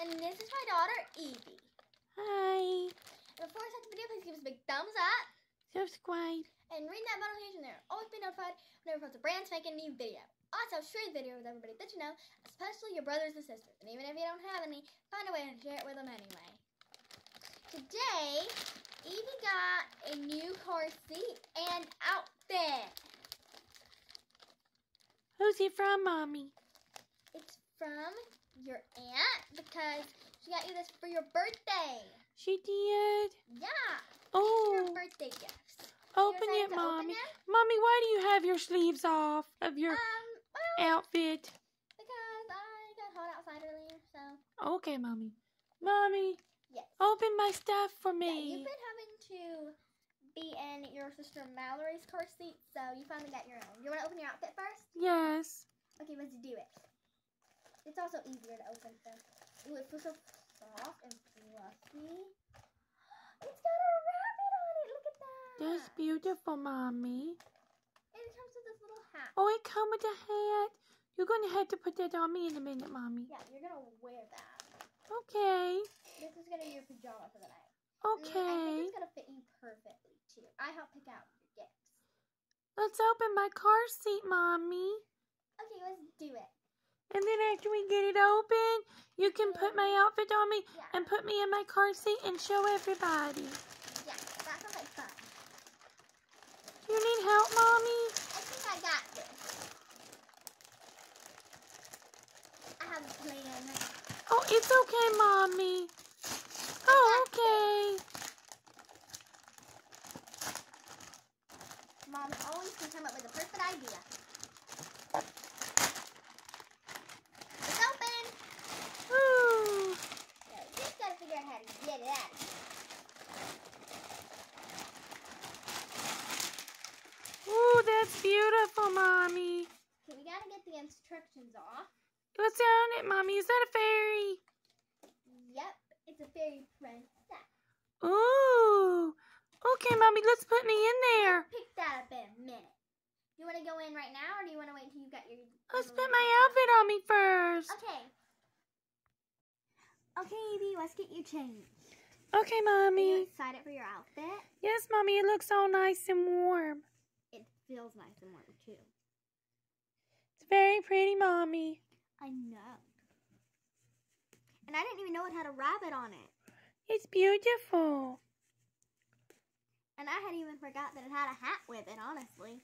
And this is my daughter, Evie. Hi. Before I start the video, please give us a big thumbs up Subscribe. and ring that bell notification there. Always be notified whenever we post a brand spanking new video. Also, share the video with everybody that you know, especially your brothers and sisters. And even if you don't have any, find a way to share it with them anyway. Today, Evie got a new car seat and outfit. Who's it from, Mommy? It's from your aunt because she got you this for your birthday. She did. Yeah, Oh, your birthday gifts. open it, to open Mommy. Mommy, why do you have your sleeves off of your Um, well, outfit? because I got hot outside earlier, so Okay, Mommy. Mommy, yes. open my stuff for Yeah, me. you've been having to be in your sister Mallory's car seat, so you finally got your own. You want to open your outfit first? Yes. Okay, let's do it. It's also easier to open stuff. Ooh, it feels so soft and fluffy. It's got a rabbit on it. Look at that. That's beautiful, Mommy. And it comes with this little hat. Oh, it come with a hat. You're going to have to put that on me in a minute, Mommy. Yeah, you're gonna wear that. Okay. This is gonna be your pajama for the night. Mm, I think Okay. it's gonna fit you perfectly too. I helped pick out your gifts. Let's open my car seat, Mommy. Okay, let's do it. And then after we get it open, you can put my outfit on me Yeah. and put me in my car seat and show everybody. Yeah, that sounds like fun. You need help, Mommy? I think I got this. I have a plan. Oh, it's okay, Mommy. Oh, okay. Mom always can come up with a perfect idea. It's open. Ooh. Yeah, we just gotta figure out how to get it out. Ooh, that's beautiful, Mommy. Okay, we gotta get the instructions off. What's on it, Mommy? Is that a fairy? Yep, it's a fairy princess. Ooh. Okay, Mommy, let's put me in there. Pick that up in a minute. You wanna go in right now, or do you wanna wait until you've got your? Let's put my outfit on me first. Okay. Okay, Evie, let's get you changed. Okay, Are you Mommy. excited for your outfit? Yes, Mommy, it looks all nice and warm. Feels nice and warm too. It's very pretty, Mommy. I know. And I didn't even know it had a rabbit on it. It's beautiful. And I had even forgot that it had a hat with it, honestly.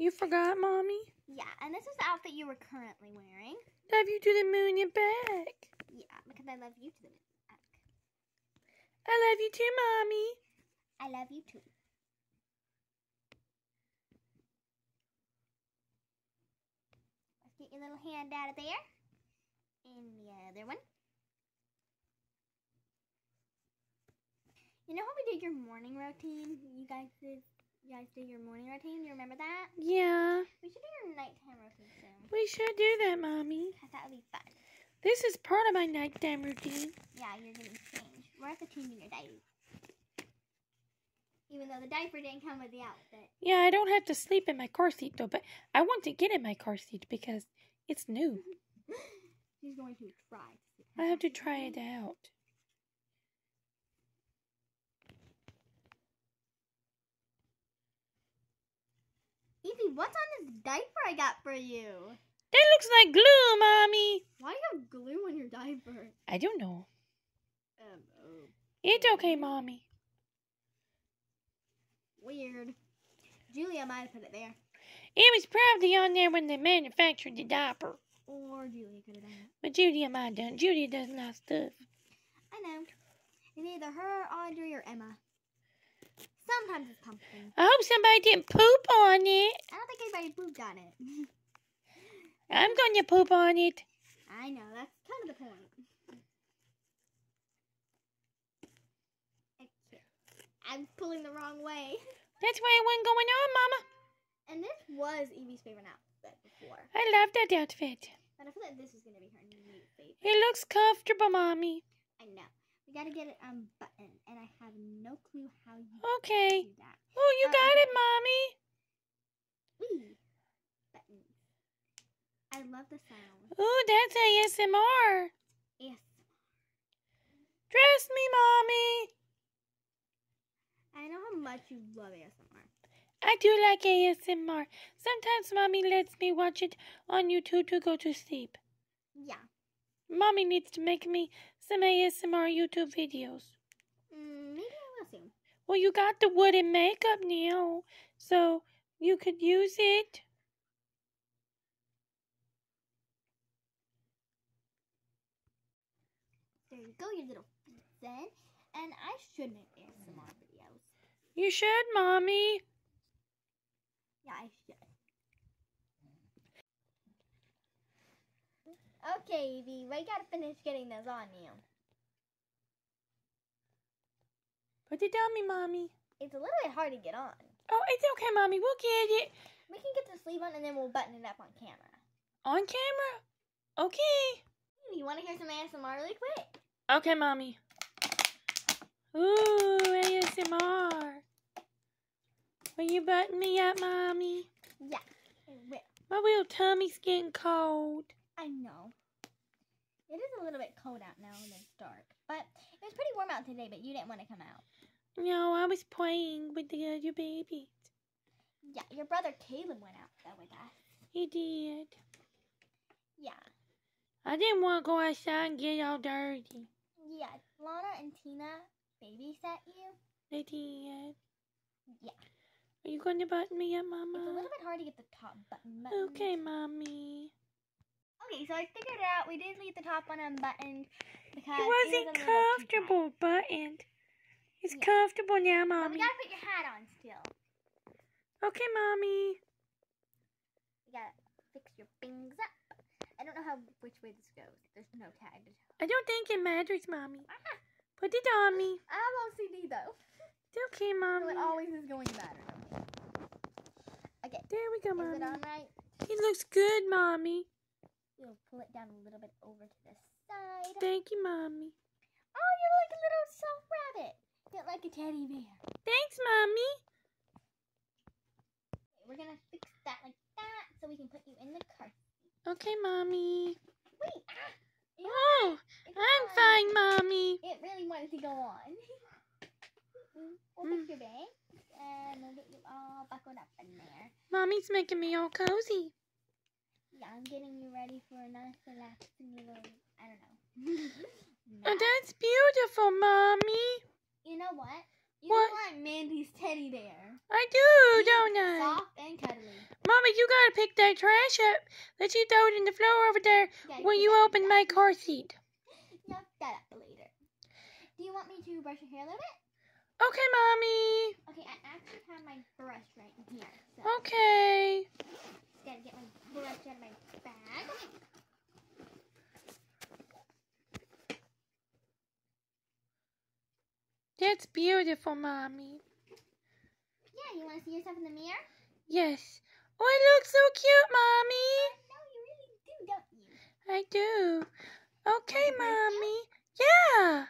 You forgot, Mommy? Yeah, and this is the outfit you were currently wearing. Love you to the moon and back. Yeah, because I love you to the moon and back. I love you too, Mommy. I love you too. Get your little hand out of there. And the other one. You know how we did your morning routine? You guys did you guys did your morning routine? You remember that? Yeah, We should do your nighttime routine soon. we should do that, Mommy. Because that would be fun. This is part of my nighttime routine. Yeah, you're going to change. We're also changing your diaper. Even though the diaper didn't come with the outfit. Yeah, I don't have to sleep in my car seat though, but I want to get in my car seat because it's new. She's going to try. I have to try it out. Evie, what's on this diaper I got for you? That looks like glue, Mommy. Why do you have glue on your diaper? I don't know. Um, oh, It's okay, Mommy. Weird. Julia might have put it there. It was probably on there when they manufactured the diaper. Or Julia could have done it. But Julia might have done. Judy does a lot stuff. I know. It's either her, Audrey, or Emma. Sometimes it's pumpkin. I hope somebody didn't poop on it. I don't think anybody pooped on it. I'm going to poop on it. I know, that's kind of the point. Okay. I'm pulling the wrong way. That's why it wasn't going on, Mama. And this was Evie's favorite outfit before. I love that outfit. But I feel like this is going to be her new favorite. It looks comfortable, Mommy. I know. We got to get it unbuttoned. And I have no clue how you Okay. do that. Oh, you Uh, got okay. it, Mommy. Wee. Buttons. I love the sound. Ooh, that's ASMR. Yes. Dress me, mommy. I know how much you love ASMR. I do like ASMR. Sometimes mommy lets me watch it on YouTube to go to sleep. Yeah. Mommy needs to make me some ASMR YouTube videos. Mm, maybe I will soon. Well, you got the wooden makeup now, so you could use it. There you go, your little then. And I should make ASMR videos. You should, mommy. Yeah, I should. Okay, Evie, we gotta finish getting those on you. Put it on me, mommy. It's a little bit hard to get on. Oh, it's okay, mommy. We'll get it We can get the sleeve on and then we'll button it up on camera. on camera. Okay. You wanna hear some ASMR really quick? Okay, mommy. Ooh, ASMR. You button me up, mommy? Yeah, I will. My little tummy's getting cold. I know. It is a little bit cold out now and it's dark. But it was pretty warm out today, but you didn't want to come out. No, I was playing with the other babies. Yeah, your brother Caleb went out though with us. He did. Yeah. I didn't want to go outside and get all dirty. Yeah, Lana and Tina babysat you. They did. Yeah. Are you going to button me up, mommy? It's a little bit hard to get the top button buttoned. Okay, Mommy. Okay, so I figured it out. We did leave the top one unbuttoned because It was wasn't too tight. comfortable buttoned. It's Yeah. comfortable now, But Mommy. we gotta put your hat on still. Okay, Mommy. You gotta fix your things up. I don't know how which way this goes. There's no tag to tell. I don't think it matters, Mommy. Ah, Put it on me. I have OCD though. It's okay, So Mommy. it always is going better. Okay. There we go, Is Mommy. it on right? It looks good, Mommy. We'll pull it down a little bit over to the side. Thank you, Mommy. Oh, you're like a little soft rabbit. You're like a teddy bear. Thanks, Mommy. We're gonna fix that like that so we can put you in the car. Okay, Mommy. Wait, ah! Oh, I'm fine, Mommy. It really wanted to go on. We'll Mm. fix your bag and we'll get you all buckled up in there. Mommy's making me all cozy. Yeah, I'm getting you ready for a nice relaxing little, I don't know. Oh, that's beautiful, Mommy. You know what? You What? want Mandy's teddy bear. I do, He's don't I? Soft and cuddly. Mommy, you gotta pick that trash up. Let you throw it in the floor over there when you that, open my car seat. Knock that up later. Do you want me to brush your hair a little bit? Okay, Mommy. Okay, I actually have my brush right here. So Okay. just gotta get my brush out of my bag. That's beautiful, Mommy. Yeah, you wanna see yourself in the mirror? Yes. Oh, it looks so cute, Mommy. No, you really do, don't you? I do. Okay, Want to brush you? Mommy. Yeah.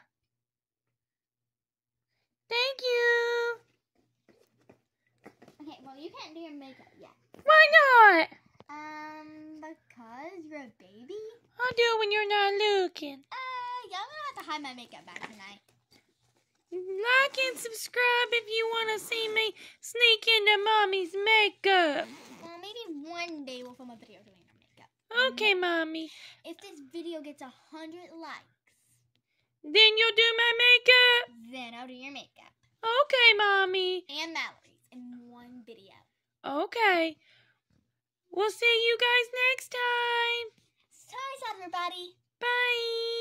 Thank you. Okay, well you can't do your makeup yet. Why not? Um, because you're a baby? I'll do it when you're not looking. Uh, yeah, I'm gonna have to hide my makeup back tonight. Like and subscribe if you want to see me sneak into Mommy's makeup. Well, maybe one day we'll film a video doing our makeup. Okay, Mommy. If this video gets a hundred likes, Then you'll do my makeup. then I'll do your makeup Okay, Mommy. and Mallory's in one video. Okay. We'll see you guys next time. Toys, everybody. Bye.